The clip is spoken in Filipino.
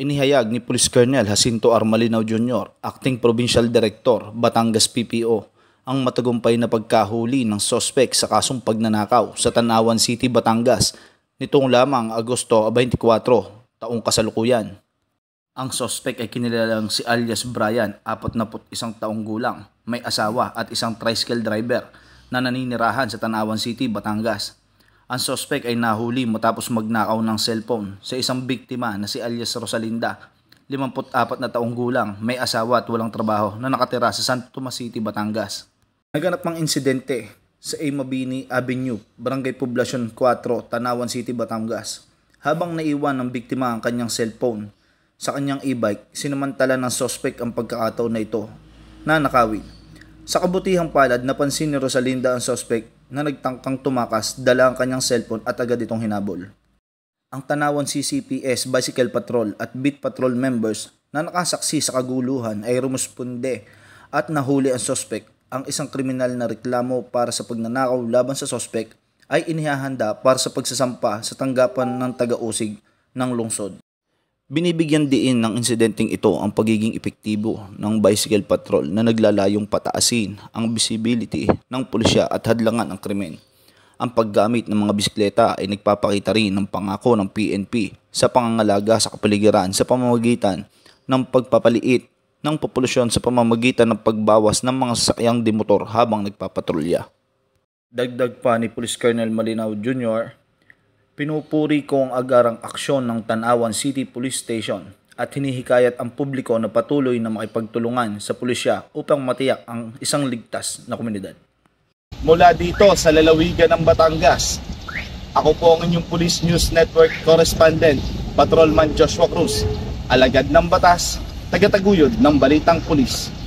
Inihayag ni Police Colonel Jacinto Armalinaw Jr., Acting Provincial Director, Batangas PPO, ang matagumpay na pagkahuli ng sospek sa kasong pagnanakaw sa Tanawan City, Batangas nitong lamang Agosto 24, taong kasalukuyan. Ang sospek ay kinilalang si alias Brian, 41 taong gulang, may asawa at isang tricycle driver na naninirahan sa Tanawan City, Batangas. Ang sospek ay nahuli matapos magnakaw ng cellphone sa isang biktima na si alias Rosalinda, 54 na taong gulang, may asawa at walang trabaho na nakatira sa Santo Tomas City, Batangas. Naganap ang insidente sa A. Mabini Avenue, Barangay Poblacion 4, Tanawan City, Batangas. Habang naiwan ng biktima ang kanyang cellphone sa kanyang e-bike, sinamantala ng sospek ang pagkakataon na ito na nakawin. Sa kabutihang palad, napansin ni Rosalinda ang sospek na nagtangkang tumakas, dala ang kanyang cellphone at agad itong hinabol. Ang Tanawan CCPS Bicycle Patrol at Beat Patrol members na nakasaksi sa kaguluhan ay rumusponde at nahuli ang sospek. Ang isang kriminal na reklamo para sa pagnanakaw laban sa sospek ay inihahanda para sa pagsasampa sa tanggapan ng taga-usig ng lungsod. Binibigyan diin ng insidenteng ito ang pagiging epektibo ng bicycle patrol na naglalayong pataasin ang visibility ng pulisya at hadlangan ang krimen. Ang paggamit ng mga bisikleta ay nagpapakita rin ng pangako ng PNP sa pangangalaga sa kapaligiran sa pamamagitan ng pagpapaliit ng populasyon sa pamamagitan ng pagbawas ng mga sasakyang demotor habang nagpapatrolya. Dagdag pa ni Police Colonel Malinaw Jr., Pinupuri ko ang agarang aksyon ng Tanawan City Police Station at hinihikayat ang publiko na patuloy na makipagtulungan sa pulisya upang matiyak ang isang ligtas na komunidad. Mula dito sa lalawigan ng Batangas, ako po ang inyong Police News Network Correspondent, Patrolman Joshua Cruz, alagad ng batas, tagataguyod ng Balitang Pulis.